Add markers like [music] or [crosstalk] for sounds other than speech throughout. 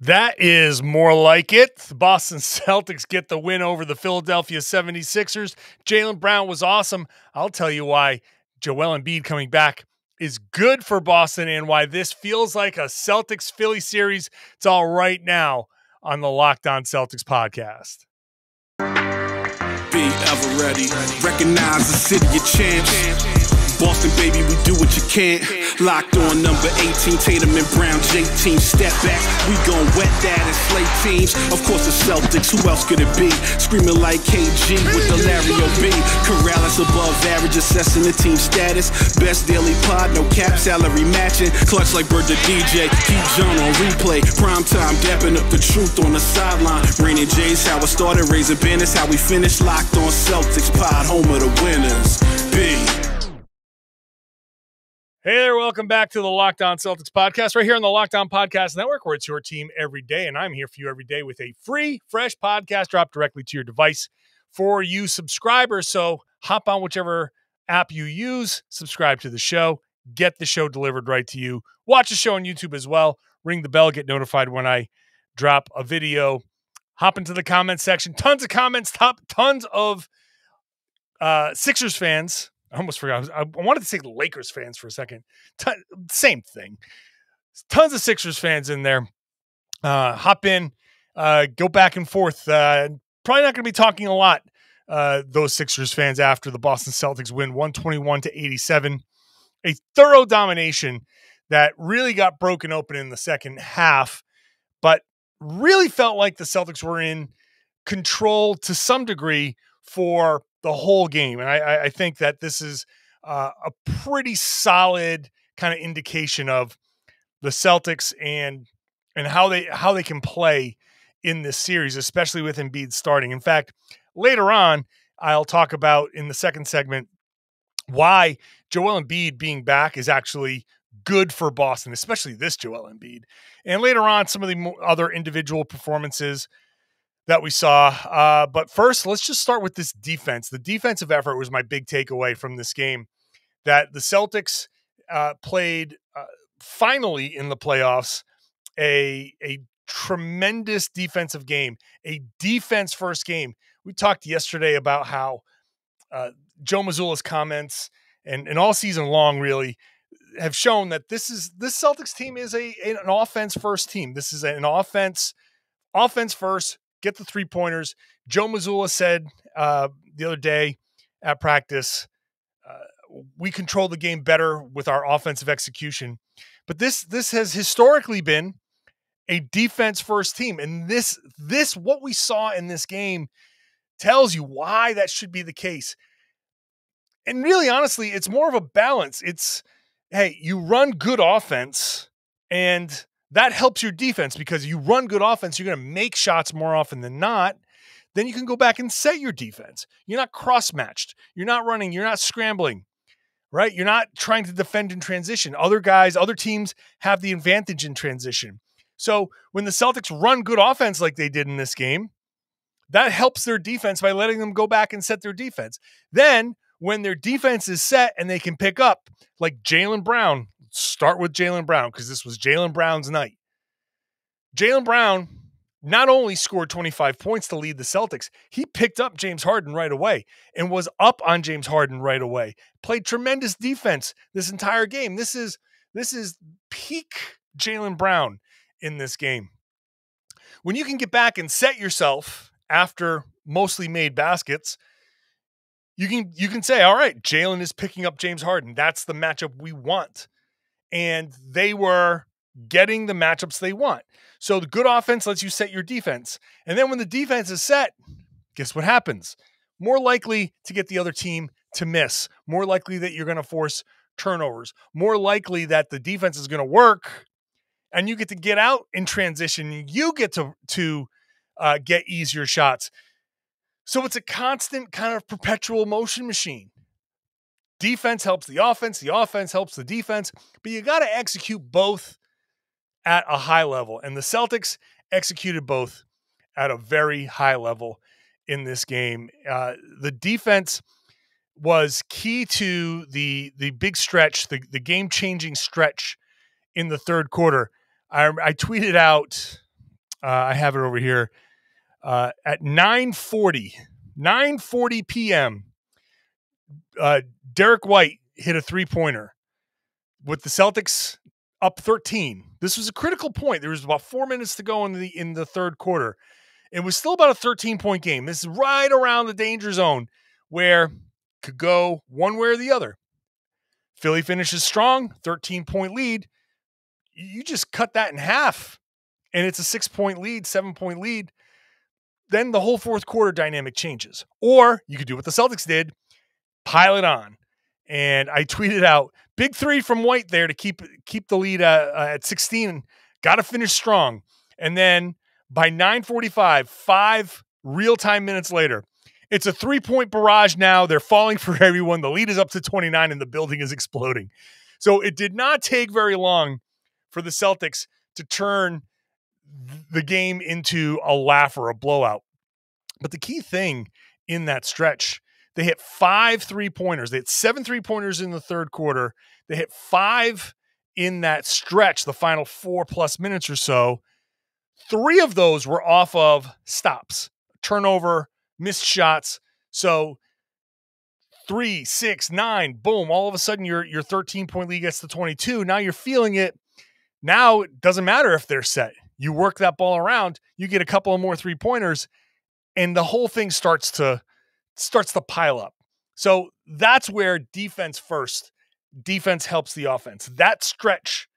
That is more like it. The Boston [laughs] Celtics get the win over the Philadelphia 76ers. Jaylen Brown was awesome. I'll tell you why Joel Embiid coming back is good for Boston and why this feels like a Celtics Philly series. It's all right now on the Locked On Celtics podcast. Be ever ready. Recognize the city of champs. Boston, baby, we do what you can't. Locked on number 18, Tatum and Brown, J team. Step back, we gon' wet that and slay teams. Of course, the Celtics, who else could it be? Screaming like KG with the Larry O.B. Corrales above average, assessing the team status. Best daily pod, no cap salary matching. Clutch like Bird the DJ, keep John on replay. Prime time, dapping up the truth on the sideline. Rainy J's, how it started, raising banners, how we finished. Locked on Celtics pod, home of the winners. B. Hey there, welcome back to the Locked On Celtics podcast, right here on the Locked On Podcast Network, where it's your team every day. And I'm here for you every day with a free, fresh podcast drop directly to your device for you subscribers. So hop on whichever app you use, subscribe to the show, get the show delivered right to you. Watch the show on YouTube as well. Ring the bell, get notified when I drop a video. Hop into the comment section. Tons of comments, top tons of uh, Sixers fans I almost forgot. I, wanted to say Lakers fans for a second. T- same thing. Tons of Sixers fans in there. Uh, hop in, uh, go back and forth. Uh, probably not going to be talking a lot. Uh, those Sixers fans after the Boston Celtics win 121 to 87, a thorough domination that really got broken open in the second half, but really felt like the Celtics were in control to some degree for the whole game. And I, I think that this is uh, a pretty solid kind of indication of the Celtics and and how they how they can play in this series, especially with Embiid starting. In fact, later on, I'll talk about in the second segment why Joel Embiid being back is actually good for Boston, especially this Joel Embiid. And later on, some of the other individual performances that we saw. Uh, but first, let's just start with this defense. The defensive effort was my big takeaway from this game. That the Celtics uh, played uh, finally in the playoffs a a tremendous defensive game, a defense first game. We talked yesterday about how uh, Joe Mazzulla's comments and and all season long really have shown that this is this Celtics team is a an offense first team. This is an offense offense first get the three pointers. Joe Mazzulla said uh, the other day at practice, uh, we control the game better with our offensive execution. But this this has historically been a defense first team, and this this what we saw in this game tells you why that should be the case. And really, honestly, it's more of a balance. It's hey, you run good offense and that helps your defense because you run good offense, you're going to make shots more often than not. Then you can go back and set your defense. You're not cross matched. You're not running. You're not scrambling, right? You're not trying to defend in transition. Other guys, other teams have the advantage in transition. So when the Celtics run good offense like they did in this game, that helps their defense by letting them go back and set their defense. Then when their defense is set and they can pick up, like Jaylen Brown start with Jaylen Brown because this was Jaylen Brown's night. Jaylen Brown not only scored 25 points to lead the Celtics, he picked up James Harden right away and was up on James Harden right away. Played tremendous defense this entire game. This is this is peak Jaylen Brown in this game. When you can get back and set yourself after mostly made baskets, you can you can say, all right, Jaylen is picking up James Harden. That's the matchup we want and they were getting the matchups they want. So the good offense lets you set your defense. And then when the defense is set, guess what happens? More likely to get the other team to miss, more likely that you're going to force turnovers, more likely that the defense is going to work and you get to get out in transition. You get to, to uh, get easier shots. So it's a constant kind of perpetual motion machine defense helps the offense, the offense helps the defense, but you got to execute both at a high level. And the Celtics executed both at a very high level in this game. Uh, the defense was key to the the big stretch, the, the game changing stretch in the third quarter. I, I tweeted out Uh, I have it over here. Uh, at 9:40, 9:40 p.m., uh, Derrick White hit a three pointer with the Celtics up 13. This was a critical point. There was about four minutes to go in the in the third quarter. It was still about a 13 point game. This is right around the danger zone where could go one way or the other. Philly finishes strong, 13 point lead. You just cut that in half, and it's a six point lead, seven point lead. Then the whole fourth quarter dynamic changes. Or you could do what the Celtics did pile it on. And I tweeted out big three from White there to keep keep the lead uh, uh, at 16. Got to finish strong. And then by 9:45, five real time minutes later, it's a three point barrage now. They're falling for [laughs] everyone. The lead is up to 29 and the building is exploding. So it did not take very long for the Celtics to turn the game into a laugh or a blowout. But the key thing in that stretch they hit five three pointers. They hit seven three pointers in the third quarter. They hit five in that stretch, the final four plus minutes or so. Three of those were off of stops, turnover, missed shots. So three, six, nine, boom. All of a sudden, your your 13 point lead gets to 22. Now you're feeling it. Now it doesn't matter if they're set. You work that ball around, you get a couple of more three pointers, and the whole thing starts to starts to pile up. So that's where defense first, defense helps the offense. That stretch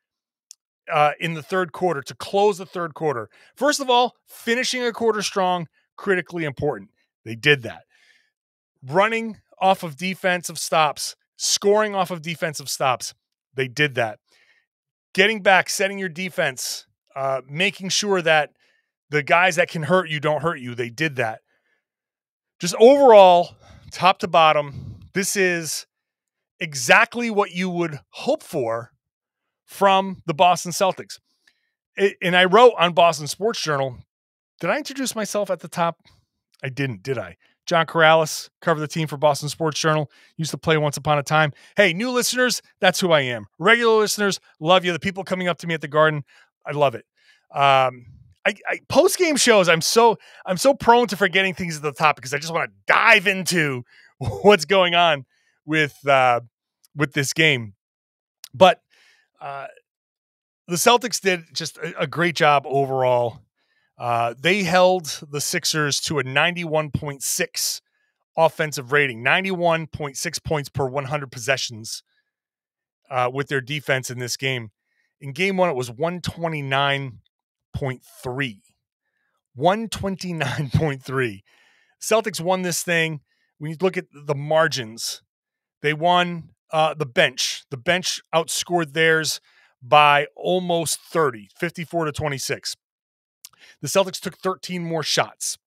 uh, in the third quarter to close the third quarter. First of all, finishing a quarter strong, critically important. They did that. Running off of defensive stops, scoring off of defensive stops, they did that. Getting back, setting your defense, uh, making sure that the guys that can hurt you don't hurt you, they did that just overall, top to bottom, this is exactly what you would hope for from the Boston Celtics. And I wrote on Boston Sports Journal, did I introduce myself at the top? I didn't, did I? John Karalis, cover the team for Boston Sports Journal, used to play once upon a time. Hey, new listeners, that's who I am. Regular listeners, love you. The people coming up to me at the garden, I love it. Um, I, I post game shows. I'm so I'm so prone to forgetting things at the top because I just want to dive into [laughs] what's going on with uh, with this game. But uh, the Celtics did just a, a great job overall. Uh, they held the Sixers to a 91.6 offensive rating, 91.6 points per 100 possessions uh, with their defense in this game. In game one, it was 129 129.3. 129.3. Celtics won this thing. When you look at the margins, they won uh, the bench. The bench outscored theirs by almost 30, 54 to 26. The Celtics took 13 more shots.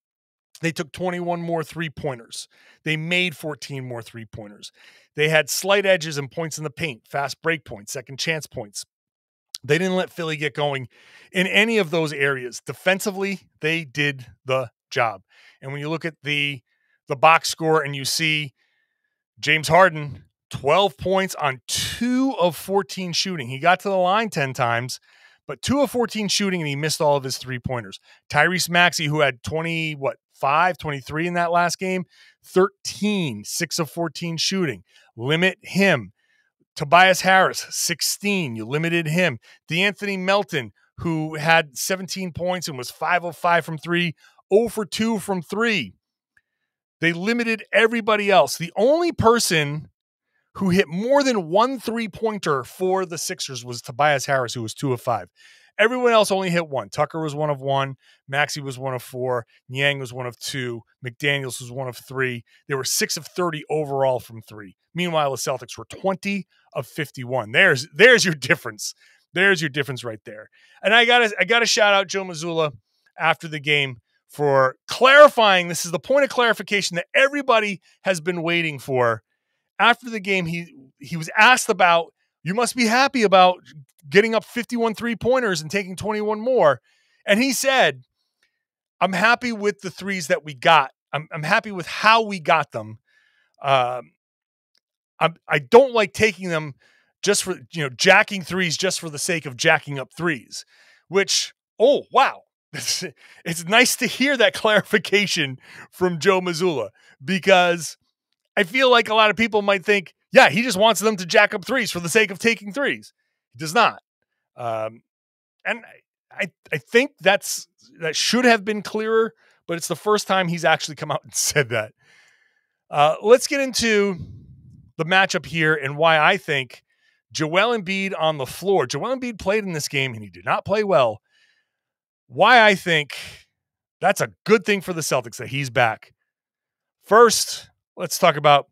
They took 21 more three pointers. They made 14 more three pointers. They had slight edges and points in the paint, fast break points, second chance points. They didn't let Philly get going in any of those areas. Defensively, they did the job. And when you look at the the box score and you see James Harden 12 points on 2 of 14 shooting. He got to the line 10 times, but 2 of 14 shooting and he missed all of his three-pointers. Tyrese Maxey who had 20 what 5, 23 in that last game, 13, 6 of 14 shooting. Limit him. Tobias Harris, 16. You limited him. De'Anthony Melton, who had 17 points and was 5 of 5 from three, 0 for 2 from three. They limited everybody else. The only person who hit more than one three pointer for the Sixers was Tobias Harris, who was 2 of 5. Everyone else only hit one. Tucker was one of one. Maxey was one of four. Niang was one of two. McDaniels was one of three. They were six of 30 overall from three. Meanwhile, the Celtics were 20 of 51. There's there's your difference. There's your difference right there. And I gotta I gotta shout out Joe Mazzulla after the game for clarifying. This is the point of clarification that everybody has been waiting for. After the game, he he was asked about you must be happy about getting up 51 three pointers and taking 21 more. And he said, I'm happy with the threes that we got. I'm, I'm happy with how we got them. Um, I'm, I don't like taking them just for, you know, jacking threes just for the sake of jacking up threes, which, oh, wow. it's, [laughs] it's nice to hear that clarification from Joe Mazzulla because I feel like a lot of people might think, yeah, he just wants them to jack up threes for the sake of taking threes. He does not. Um, and I, I think that's that should have been clearer, but it's the first time he's actually come out [laughs] and said that. Uh, let's get into the matchup here and why I think Joel Embiid on the floor. Joel Embiid played in this game and he did not play well. Why I think that's a good thing for the Celtics that he's back. First, let's talk about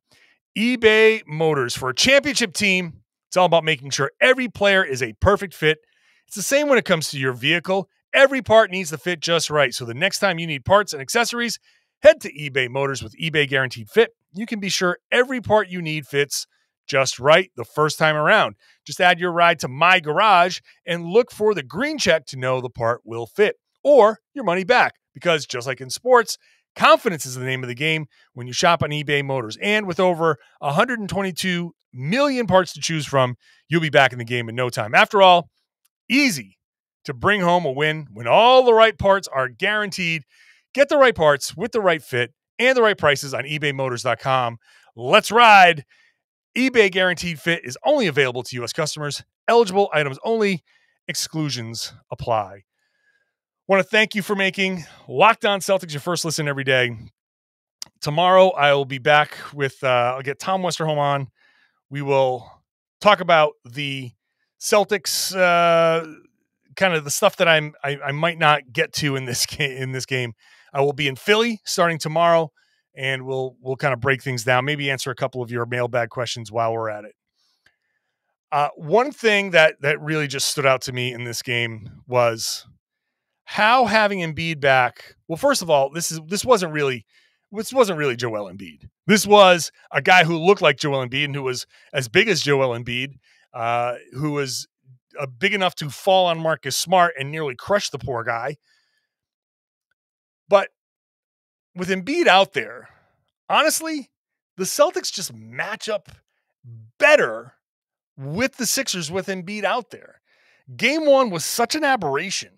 eBay Motors. For a championship team, it's all about making sure every player is a perfect fit. It's the same when it comes to your vehicle. Every part needs to fit just right. So the next time you need parts and accessories, head to eBay Motors with eBay Guaranteed Fit. You can be sure every part you need fits just right the first time around. Just add your ride to My Garage and look for the green check to know the part will fit or your money back. Because just like in sports, confidence is the name of the game when you shop on eBay Motors. And with over 122 million parts to choose from, you'll be back in the game in no time. After all, easy to bring home a win when all the right parts are guaranteed. Get the right parts with the right fit and the right prices on ebaymotors.com. Let's ride eBay guaranteed fit is only available to U.S. customers. Eligible items only. Exclusions apply. Want to thank you for making Locked On Celtics your first listen every day. Tomorrow I will be back with. Uh, I'll get Tom Westerholm on. We will talk about the Celtics, uh, kind of the stuff that I'm I, I might not get to in this. In this game, I will be in Philly starting tomorrow and we'll we'll kind of break things down. Maybe answer a couple of your mailbag questions while we're at it. Uh, one thing that that really just stood out to me in this game was how having Embiid back. Well, first of all, this is this wasn't really this wasn't really Joel Embiid. This was a guy who looked like Joel Embiid and who was as big as Joel Embiid, uh, who was uh, big enough to fall on Marcus Smart and nearly crush the poor guy. But with Embiid out there, honestly, the Celtics just match up better with the Sixers with Embiid out there. Game one was such an aberration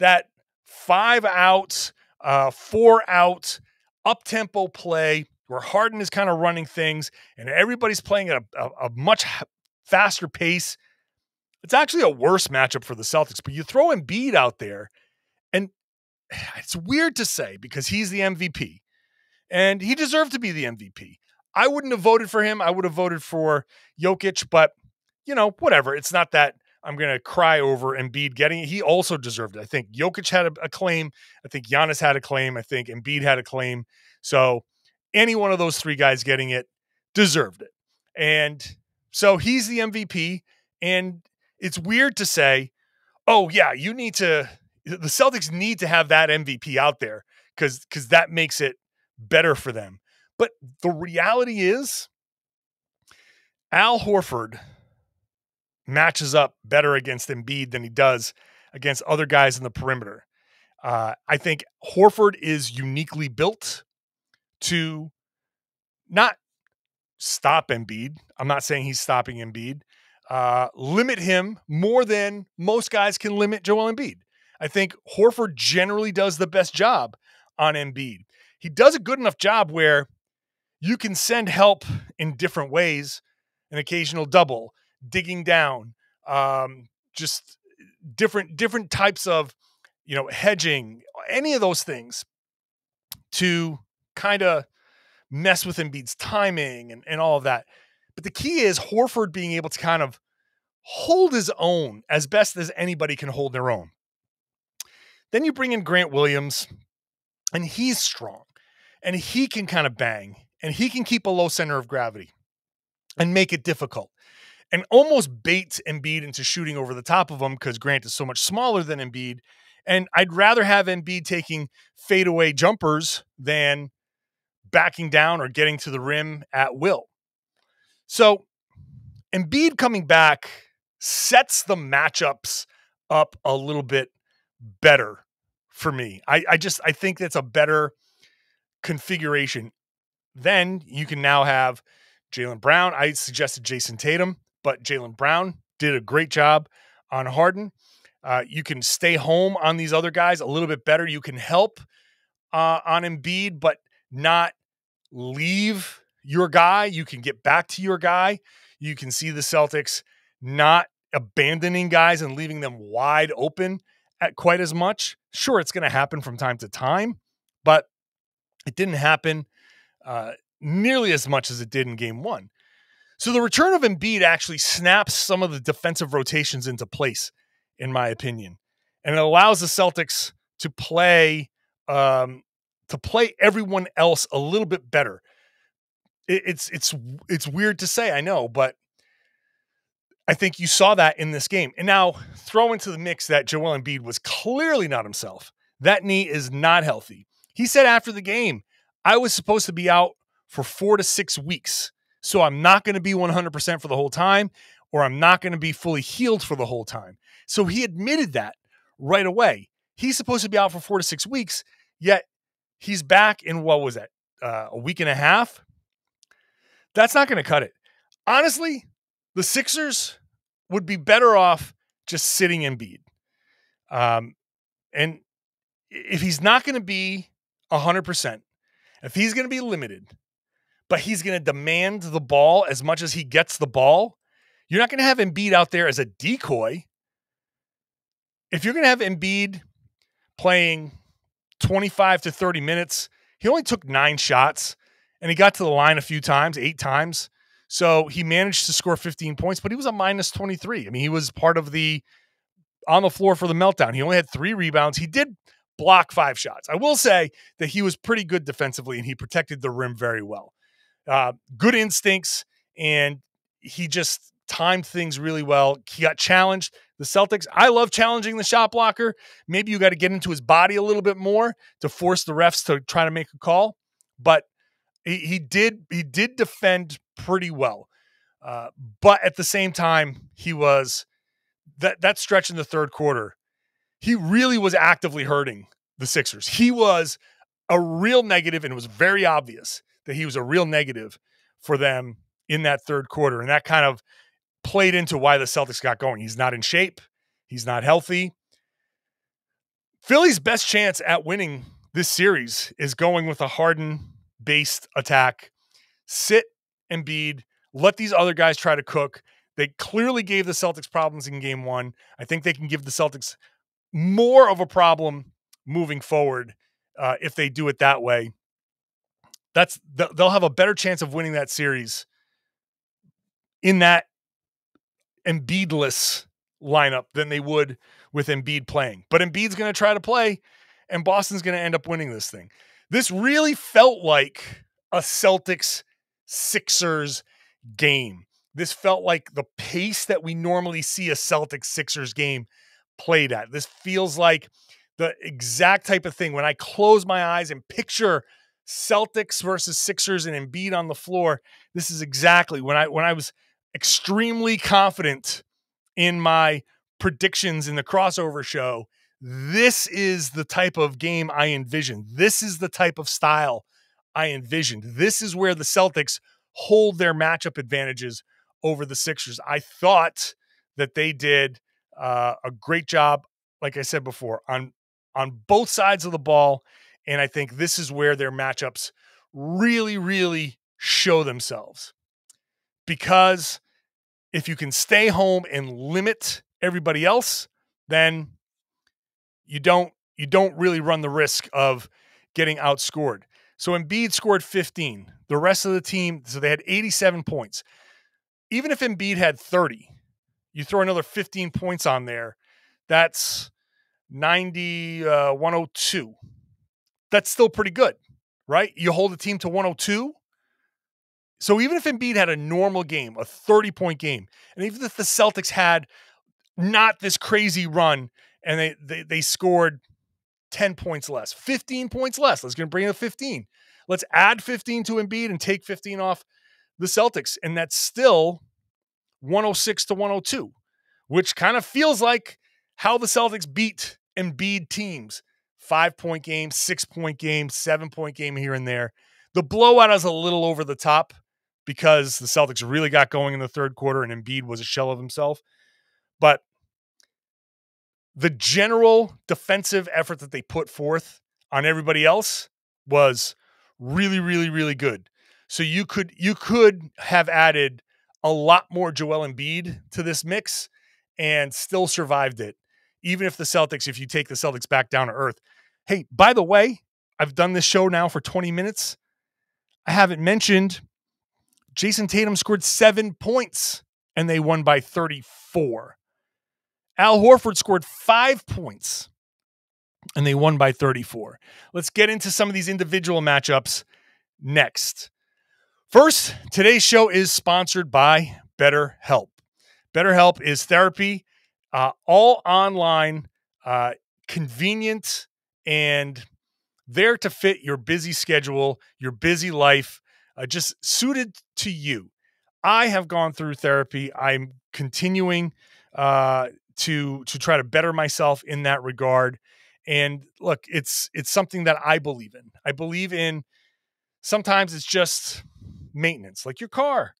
that five out, uh, four out, up tempo play where Harden is kind of running things and everybody's playing at a, a, a much faster pace. It's actually a worse matchup for the Celtics, but you throw Embiid out there and [sighs] it's weird to say because he's the MVP and he deserved to be the MVP. I wouldn't have voted for him. I would have voted for Jokic, but you know, whatever. It's not that I'm going to cry over Embiid getting it. He also deserved it. I think Jokic had a, a, claim. I think Giannis had a claim. I think Embiid had a claim. So any one of those three guys getting it deserved it. And so he's the MVP. And it's weird to say, oh, yeah, you need to the Celtics need to have that MVP out there because because that makes it better for them. But the reality is, Al Horford matches up better against Embiid than he does against other guys in the perimeter. Uh, I think Horford is uniquely built to not stop Embiid. I'm not saying he's stopping Embiid. Uh, limit him more than most guys can limit Joel Embiid. I think Horford generally does the best job on Embiid. He does a good enough job where you can send help in different ways, an occasional double, digging down, um, just different different types of you know hedging, any of those things to kind of mess with Embiid's timing and, and all of that. But the key is Horford being able to kind of hold his own as best as anybody can hold their own. Then you bring in Grant Williams, and he's strong, and he can kind of bang, and he can keep a low center of gravity and make it difficult. And almost bait Embiid into shooting over the top of him because Grant is so much smaller than Embiid. And I'd rather have Embiid taking fadeaway jumpers than backing down or getting to the rim at will. So Embiid coming back sets the matchups up a little bit better for me. I, I just I think that's a better configuration. Then you can now have Jaylen Brown. I suggested Jayson Tatum, but Jaylen Brown did a great job on Harden. Uh, you can stay home on these other guys a little bit better. You can help uh, on Embiid, but not leave your guy. You can get back to your guy. You can see the Celtics not abandoning guys and leaving them wide open at quite as much. Sure, it's going to happen from time to time, but it didn't happen uh, nearly as much as it did in game one. So the return of Embiid actually snaps some of the defensive rotations into place, in my opinion, and it allows the Celtics to play um, to play everyone else a little bit better. It, it's it's it's weird to say, I know, but I think you saw that in this game. And now throw into the mix that Joel Embiid was clearly not himself. That knee is not healthy. He said after the game, I was supposed to be out for four to six weeks. So I'm not going to be 100% for the whole time, or I'm not going to be fully healed for the whole time. So he admitted that right away. He's supposed to be out for four to six weeks, yet he's back in what was that, uh, a week and a half? That's not going to cut it. Honestly, the Sixers would be better off just sitting Embiid. Um, and if he's not going to be 100%, if he's going to be limited, but he's going to demand the ball as much as he gets the ball, you're not going to have Embiid out there as a decoy. If you're going to have Embiid playing 25 to 30 minutes, he only took nine shots and he got to the line a few times, eight times. So he managed to score 15 points, but he was a minus 23. I mean, he was part of the on the floor for the meltdown. He only had three rebounds. He did block five shots. I will say that he was pretty good defensively and he protected the rim very well. Uh, good instincts, and he just timed things really well. He got challenged. The Celtics, I love challenging the shot blocker. Maybe you got to get into his body a little bit more to force the refs to try to make a call. But he, he did he did defend pretty well. Uh, but at the same time, he was that that stretch in the third quarter. He really was actively hurting the Sixers. He was a real negative, and it was very obvious that he was a real negative for them in that third quarter. And that kind of played into why the Celtics got going. He's not in shape, he's not healthy. Philly's best chance at winning this series is going with a Harden based attack. Sit Embiid, let these other guys try to cook. They clearly gave the Celtics problems in game one. I think they can give the Celtics more of a problem moving forward uh, if they do it that way that's they'll have a better chance of winning that series in that Embiidless lineup than they would with Embiid playing. But Embiid's going to try to play, and Boston's going to end up winning this thing. This really felt like a Celtics Sixers game. This felt like the pace that we normally see a Celtics Sixers game played at. This feels like the exact type of thing when I close my eyes and picture Celtics versus Sixers and Embiid on the floor. This is exactly when I when I was extremely confident in my predictions in the crossover show. This is the type of game I envisioned. This is the type of style I envisioned. This is where the Celtics hold their matchup advantages over the Sixers. I thought that they did uh, a great job, like I said before, on on both sides of the ball and I think this is where their matchups really, really show themselves. Because if you can stay home and limit everybody else, then you don't you don't really run the risk of getting outscored. So Embiid scored 15. The rest of the team, so they had 87 points. Even if Embiid had 30, you throw another 15 points on there, that's 90 uh, 102 that's still pretty good, right? You hold a team to 102. So even if Embiid had a normal game, a 30 point game, and even if the Celtics had not this crazy run and they they, they scored 10 points less, 15 points less, let's to bring it 15. Let's add 15 to Embiid and take 15 off the Celtics. And that's still 106 to 102, which kind of feels like how the Celtics beat Embiid teams five point game, six point game, seven point game here and there. The blowout is a little over the top because the Celtics really got going in the third quarter and Embiid was a shell of himself. But the general defensive effort that they put forth on everybody else was really, really, really good. So you could you could have added a lot more Joel Embiid to this mix and still survived it. Even if the Celtics, if you take the Celtics back down to earth. Hey, by the way, I've done this show now for 20 minutes. I haven't mentioned Jayson Tatum scored seven points and they won by 34. Al Horford scored five points and they won by 34. Let's get into some of these individual matchups next. First, today's show is sponsored by BetterHelp. BetterHelp is therapy, uh, all online, uh, convenient, and there to fit your busy schedule, your busy life, uh, just suited to you. I have gone through therapy. I'm continuing uh, to to try to better myself in that regard. And look, it's it's something that I believe in. I believe in. Sometimes it's just maintenance, like your car.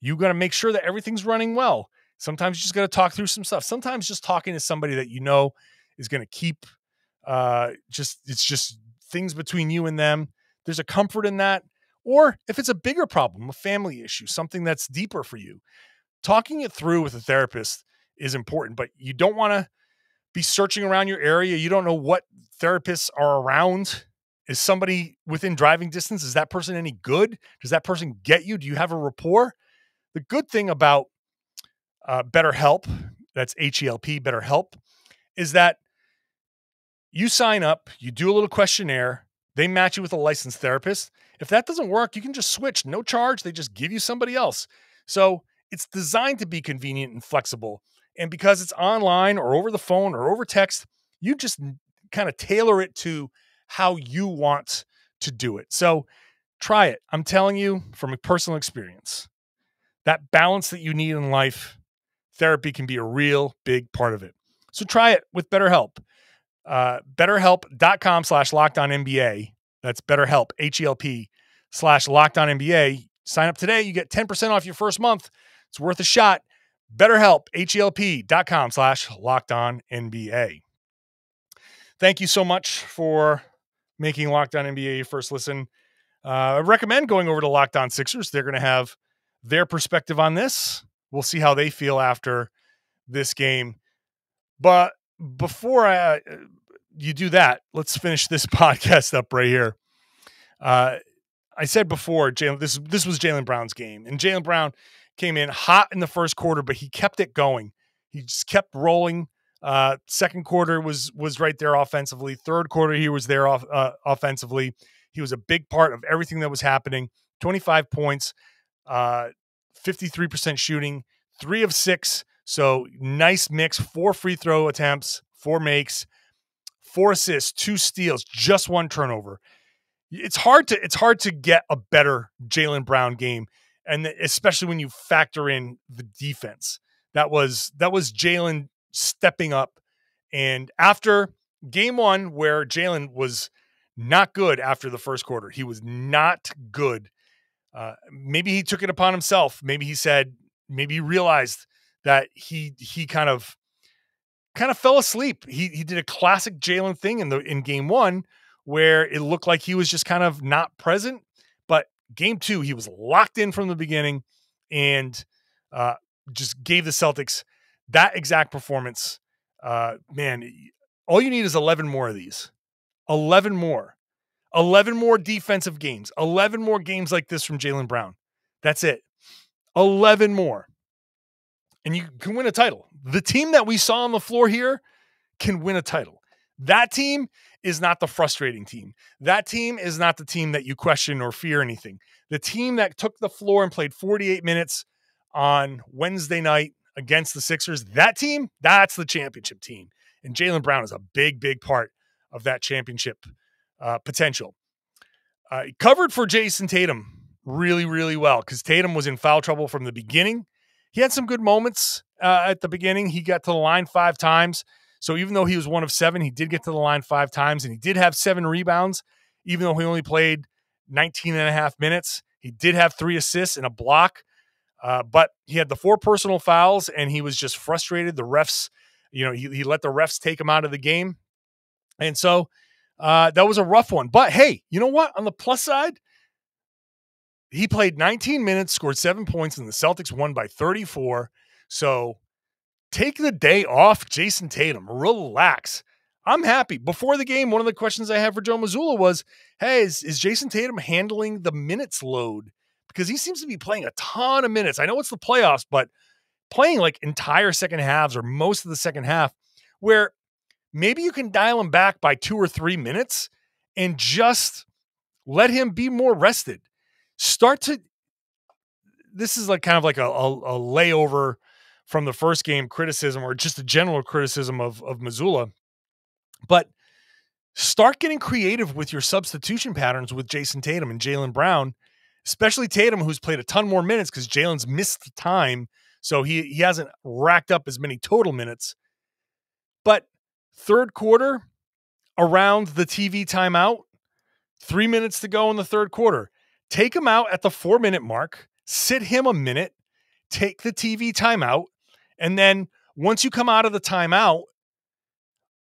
You got to make sure that everything's running well. Sometimes you just got to talk through some stuff. Sometimes just talking to somebody that you know is going to keep uh just it's just things between you and them. There's a comfort in that. Or if it's a bigger problem, a family issue, something that's deeper for you, talking it through with a therapist is important, but you don't want to be searching around your area. You don't know what therapists are around. Is somebody within driving distance? Is that person any good? Does that person get you? Do you have a rapport? The good thing about uh, BetterHelp, that's H E L P, BetterHelp, is that you sign up, you do a little questionnaire, they match you with a licensed therapist. If that doesn't work, you can just switch, no charge. They just give you somebody else. So it's designed to be convenient and flexible. And because it's online or over the phone or over text, you just kind of tailor it to how you want to do it. So try it. I'm telling you from a personal experience, that balance that you need in life, therapy can be a real big part of it. So try it with BetterHelp. Uh, BetterHelp.com slash Locked On NBA. That's BetterHelp, H E L P slash Locked On NBA. Sign up today. You get 10% off your first month. It's worth a shot. BetterHelp, H-E-L-P.com slash locked on NBA. Thank you so much for making Locked On NBA your first listen. Uh, I recommend going over to Locked On Sixers. They're going to have their perspective on this. We'll see how they feel after this game. But before I, uh, you do that, let's finish this [laughs] podcast up right here. Uh, I said before, Jaylen, this this was Jaylen Brown's game, and Jaylen Brown came in hot in the first quarter, but he kept it going. He just kept rolling. Uh, second quarter was was right there offensively. Third quarter, he was there off, uh, offensively. He was a big part of everything that was happening. Twenty five points, uh, fifty three percent shooting, three of six. So nice mix. Four free throw attempts, four makes, four assists, two steals, just one turnover. It's hard to it's hard to get a better Jaylen Brown game and especially when you factor in the defense. That was that was Jaylen stepping up, and after game one, where Jaylen was not good after the first quarter, he was not good. Uh, maybe he took it upon himself. Maybe he said, maybe he realized that he he kind of kind of fell asleep. He he did a classic Jaylen thing in the in game one where it looked like he was just kind of not present. But game two, he was locked in from the beginning and uh, just gave the Celtics that exact performance. Uh, man, all you need is 11 more of these. 11 more. 11 more defensive games. 11 more games like this from Jaylen Brown. That's it. 11 more. And you can win a title. The team that we saw on the floor here can win a title. That team is not the frustrating team. That team is not the team that you question or fear anything. The team that took the floor and played 48 minutes on Wednesday night against the Sixers, that team, that's the championship team. And Jaylen Brown is a big, big part of that championship uh, potential. Uh, covered for Jayson Tatum really, really well because Tatum was in foul trouble from the beginning. He had some good moments uh, at the beginning. He got to the line five times. So even though he was one of seven, he did get to the line five times and he did have seven rebounds, even though he only played 19 and a half minutes. He did have three assists and a block, uh, but he had the four personal fouls and he was just frustrated. The refs, You know, he, he let the refs take him out of the game. And so uh, that was a rough one. But hey, you know what? On the plus side, he played 19 minutes, scored seven points, and the Celtics won by 34. So take the day off, Jayson Tatum. Relax. I'm happy. Before the game, one of the questions I had for Joe Mazzulla was, hey, is, is Jayson Tatum handling the minutes load? Because he seems to be playing a ton of minutes. I know it's the playoffs, but playing like entire second halves or most of the second half, where maybe you can dial him back by two or three minutes and just let him be more rested. Start to, this is like kind of like a, a, a layover from the first game criticism or just a general criticism of, of Mazzulla but start getting creative with your substitution patterns with Jayson Tatum and Jaylen Brown, especially Tatum, who's played a ton more minutes because Jaylen's missed the time. So he, he hasn't racked up as many total minutes. But third quarter, around the TV timeout, three minutes to go in the third quarter. Take him out at the four minute mark, sit him a minute, take the TV timeout, and then once you come out of the timeout,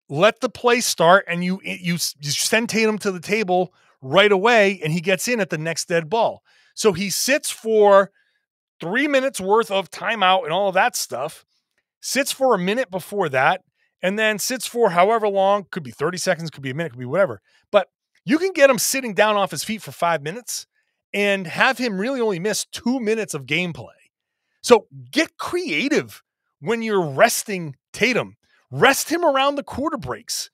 let the play start and you eh, you, you send Tatum to the table right away and he gets in at the next dead ball. So he sits for 3 minutes worth of timeout and all of that stuff. Sits for a minute before that and then sits for however long, could be 30 seconds, could be a minute, could be whatever. But you can get him sitting down off his feet for 5 minutes and have him really only miss 2 minutes of gameplay. So get creative when you're resting Tatum rest him around the quarter breaks.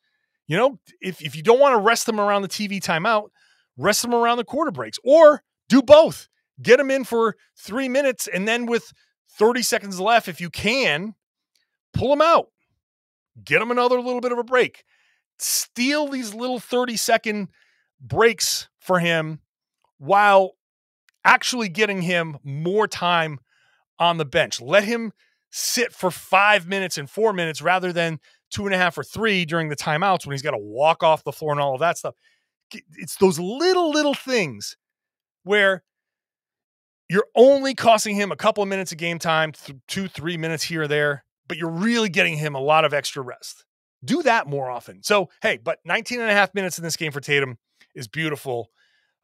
You know, if, if you don't want to rest him around the TV timeout, rest him around the quarter breaks or do both. Get him in for three minutes and then with 30 seconds left, if you can, pull him out. Get him another little bit of a break. Steal these little 30 second breaks for him while actually getting him more time on the bench. Let him sit for five minutes and four minutes rather than two and a half or three during the timeouts when he's got to walk off the floor and all of that stuff. It's those little, little things where you're only costing him a couple of minutes of game time, two, three minutes here or there, but you're really getting him a lot of extra rest. Do that more often. So, hey, but 19 and a half minutes in this game for Tatum is beautiful.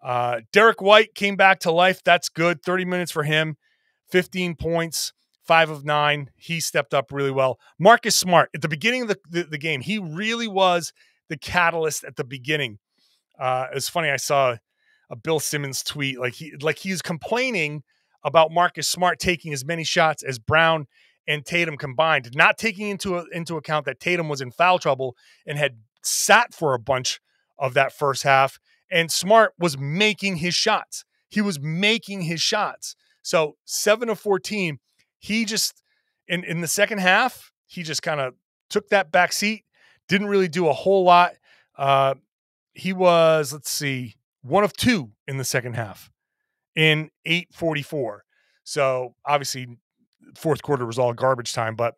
Uh, Derrick White came back to life. That's good. 30 minutes for him, 15 points five of nine. He stepped up really well. Marcus Smart at the beginning of the, the, the game, he really was the catalyst at the beginning. Uh, it's funny. I saw a Bill Simmons tweet like he like he's complaining about Marcus Smart taking as many shots as Brown and Tatum combined, not taking into into account that Tatum was in foul trouble and had sat for a bunch of that first half, and Smart was making his shots. He was making his shots. So seven of fourteen he just in in the second half, he just kind of took that back seat, didn't really do a whole lot. Uh, he was, let's see, one of two in the second half in 844. So obviously, fourth quarter was all garbage time, but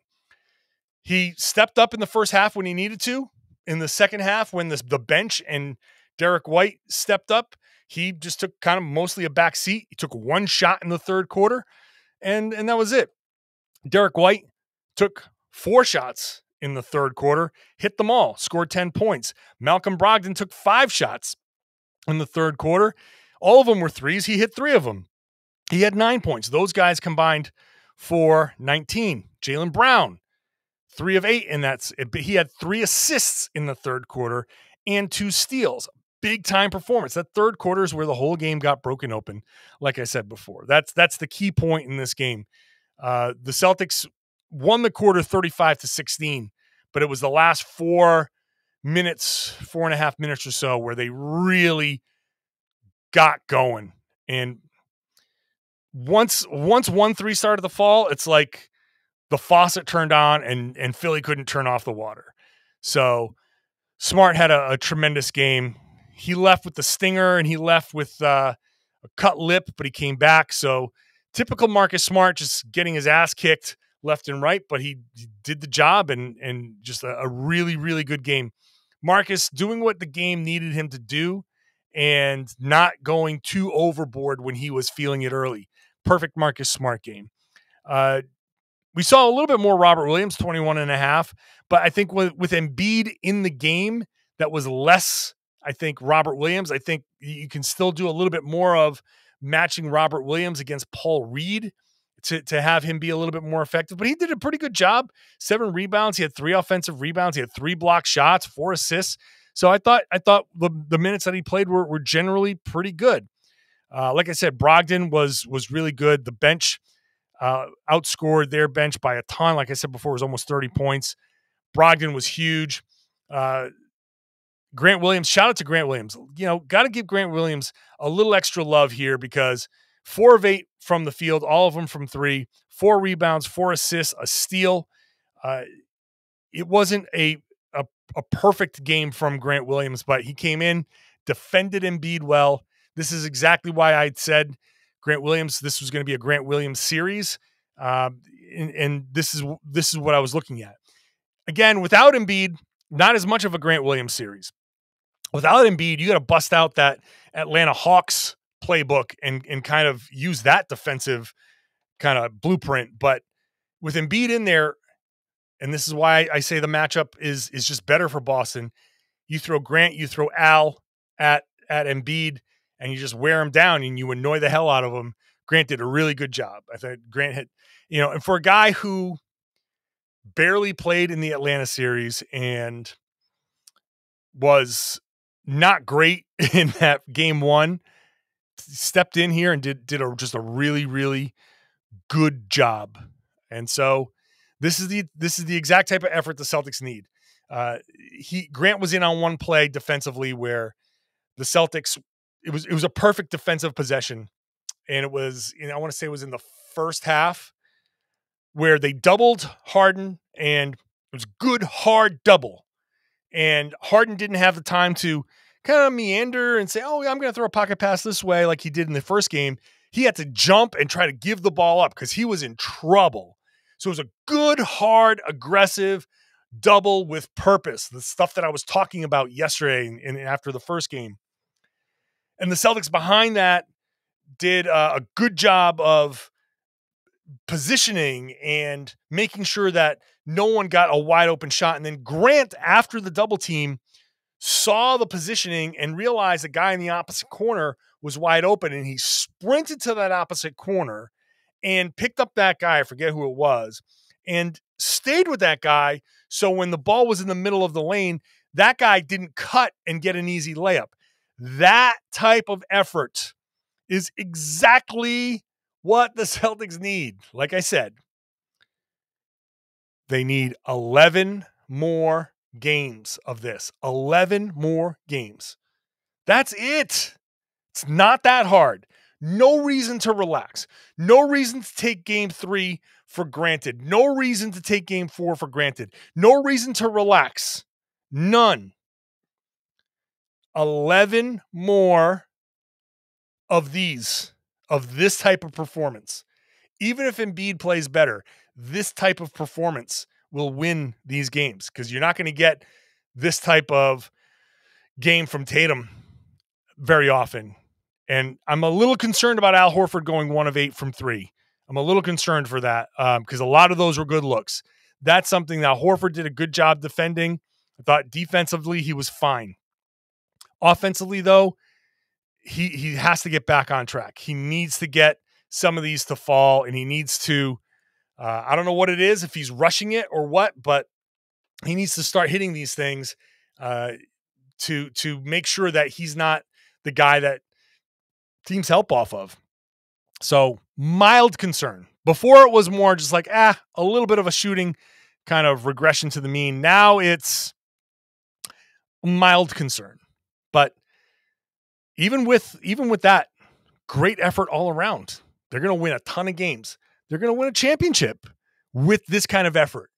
he stepped up in the first half when he needed to. In the second half, when the, the bench and Derrick White stepped up, he just took kind of mostly a back seat. He took one shot in the third quarter, and and that was it. Derrick White took four shots in the third quarter, hit them all, scored 10 points. Malcolm Brogdon took five shots in the third quarter. All of them were threes. He hit three of them. He had nine points. Those guys combined for 19. Jaylen Brown, three of eight, and that's he had three assists in the third quarter and two steals. Big time performance. That third quarter is where the whole game got broken open. Like I said before, that's that's the key point in this game. Uh, the Celtics won the quarter 35 to 16, but it was the last four minutes, four and a half minutes or so, where they really got going. And once once one three started to fall, it's like the faucet turned on and and Philly couldn't turn off the water. So Smart had a, a tremendous game. He left with the stinger and he left with uh, a cut lip, but he came back. So typical Marcus Smart, just getting his ass kicked left and right, but he, did the job and and just a, a, really really good game. Marcus doing what the game needed him to do and not going too overboard when he was feeling it early. Perfect Marcus Smart game. Uh, we saw a little bit more Robert Williams, 21 and a half, but I think with, with Embiid in the game, that was less, I think, Robert Williams. I think you can still do a little bit more of matching Robert Williams against Paul Reed to, to have him be a little bit more effective. But he did a pretty good job. Seven rebounds. He had three offensive rebounds. He had three block shots, four assists. So I thought I thought the, the minutes that he played were, were generally pretty good. Uh, like I said, Brogdon was was really good. The bench uh, outscored their bench by a ton. Like I said before, it was almost 30 points. Brogdon was huge. Uh, Grant Williams, shout out to Grant Williams. You know, got to give Grant Williams a little extra love here because four of eight from the field, all of them from three, four rebounds, four assists, a steal. Uh, it wasn't a, a, a perfect game from Grant Williams, but he came in, defended Embiid well. This is exactly why I said Grant Williams. This was going to be a Grant Williams series, uh, and, and this is this is what I was looking at. Again, without Embiid, not as much of a Grant Williams series. Without Embiid, you got to bust out that Atlanta Hawks playbook and and kind of use that defensive kind of blueprint. But with Embiid in there, and this is why I say the matchup is is just better for Boston. You throw Grant, you throw Al at at Embiid, and you just wear him down and you annoy the hell out of him. Grant did a really good job. I thought Grant had, you know, and for a guy who barely played in the Atlanta series and was not great [laughs] in that game one, stepped in here and did did a, just a really really good job. And so this is the this is the exact type of effort the Celtics need. Uh, he Grant was in on one play defensively where the Celtics it was it was a perfect defensive possession, and it was you know I want to say it was in the first half where they doubled Harden and it was good hard double, and Harden didn't have the time to kind of meander and say, "Oh, I'm going to throw a pocket pass this way," like he did in the first game. He had to jump and try to give the ball up because he was in trouble. So it was a good, hard, aggressive double with purpose. The stuff that I was talking about yesterday and after the first game. And the Celtics behind that did uh, a good job of positioning and making sure that no one got a wide open shot. And then Grant, after the double team, saw the positioning and realized the guy in the opposite corner was wide open. And he sprinted to that opposite corner and picked up that guy. I forget who it was and stayed with that guy. So when the ball was in the middle of the lane, that guy didn't cut and get an easy layup. That type of effort is exactly what the [laughs] Celtics need. Like I said, they need 11 more games of this. 11 more games. That's it. It's not that hard. No reason to relax. No reason to take game three for granted. No reason to take game four for granted. No reason to relax. None. 11 more of these, of this type of performance. Even if Embiid plays better, this type of performance will win these games because you're not going to get this type of game from Tatum very often. And I'm a little concerned about Al Horford going one of eight from three. I'm a little concerned for that because um, a lot of those were good looks. That's something that Horford did a good job defending. I thought defensively he was fine. Offensively, though, he he has to get back on track. He needs to get some of these to fall, and he needs to uh, I don't know what it is, if he's rushing it or what, but he needs to start hitting these things uh, to to make sure that he's not the guy that teams help off of. So mild concern. Before it was more just like ah, a little bit of a shooting kind of regression to the mean. Now it's mild concern. But even with even with that, great effort all around. They're going to win a ton of games they're going to win a championship with this kind of effort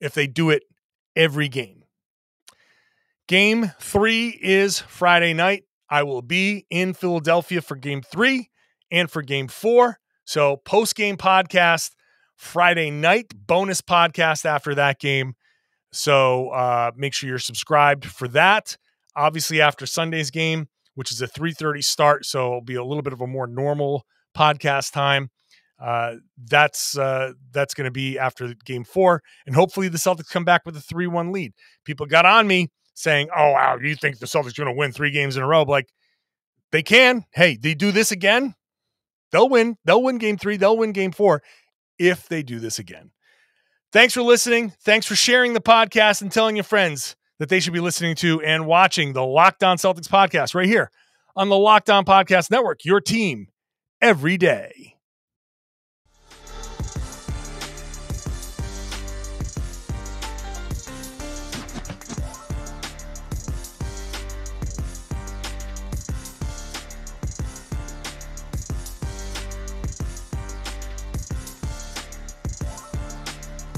if they do it every game. Game three is Friday night. I will be in Philadelphia for game three and for game four. So, post game podcast Friday night, bonus podcast after that game. So, uh, make sure you're subscribed for that. Obviously, after Sunday's game, which is a 3:30 start, so it'll be a little bit of a more normal podcast time. Uh, that's uh, that's going to be after game four, and hopefully the Celtics come back with a three-one lead. People got on me saying, "Oh, wow, you think the Celtics are going to win three games in a row?" But like they can. Hey, they do this again, they'll win. They'll win game three. They'll win game four if they do this again. Thanks for listening. Thanks for sharing the podcast and telling your friends that they should be listening to and watching the Locked On Celtics podcast right here on the Locked On Podcast Network. Your team every day.